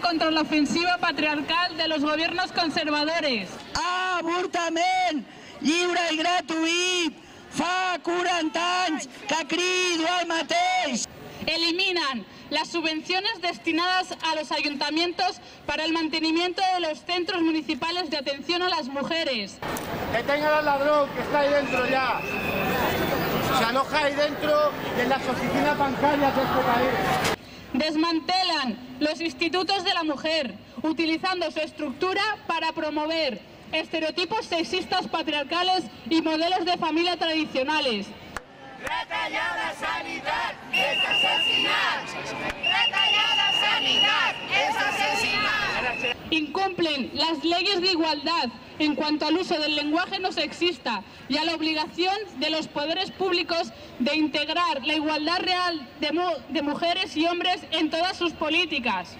contra la ofensiva patriarcal de los gobiernos conservadores. Avortament lliure i gratuït fa 40 anys que crido el mateix. Eliminan las subvenciones destinadas a los ayuntamientos para el mantenimiento de los centros municipales de atención a las mujeres. Detengan al ladrón que está ahí dentro ya. Se aloja ahí dentro en las oficinas bancarias de este país. Desmantelan los institutos de la mujer, utilizando su estructura para promover estereotipos sexistas patriarcales y modelos de familia tradicionales. Incumplen las leyes de igualdad en cuanto al uso del lenguaje no sexista y a la obligación de los poderes públicos de integrar la igualdad real de, de mujeres y hombres en todas sus políticas.